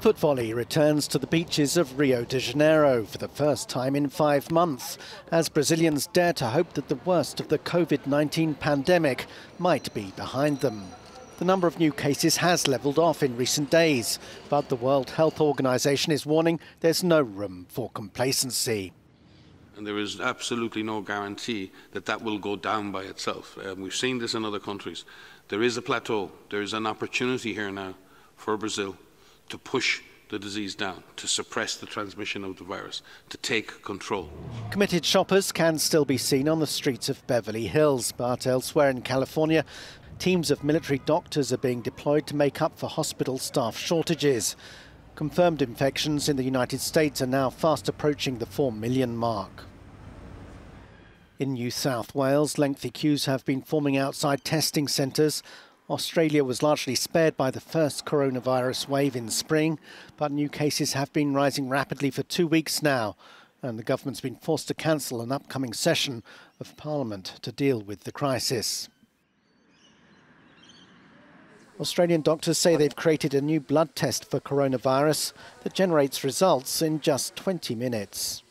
Foot volley returns to the beaches of Rio de Janeiro for the first time in five months, as Brazilians dare to hope that the worst of the COVID-19 pandemic might be behind them. The number of new cases has levelled off in recent days, but the World Health Organization is warning there's no room for complacency. And there is absolutely no guarantee that that will go down by itself. Um, we've seen this in other countries. There is a plateau. There is an opportunity here now for Brazil to push the disease down, to suppress the transmission of the virus, to take control. Committed shoppers can still be seen on the streets of Beverly Hills, but elsewhere in California, teams of military doctors are being deployed to make up for hospital staff shortages. Confirmed infections in the United States are now fast approaching the 4 million mark. In New South Wales, lengthy queues have been forming outside testing centres Australia was largely spared by the first coronavirus wave in spring, but new cases have been rising rapidly for two weeks now, and the government's been forced to cancel an upcoming session of Parliament to deal with the crisis. Australian doctors say they've created a new blood test for coronavirus that generates results in just 20 minutes.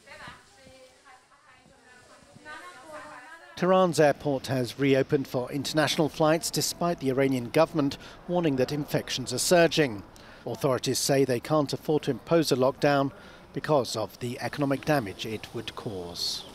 Tehran's airport has reopened for international flights despite the Iranian government warning that infections are surging. Authorities say they can't afford to impose a lockdown because of the economic damage it would cause.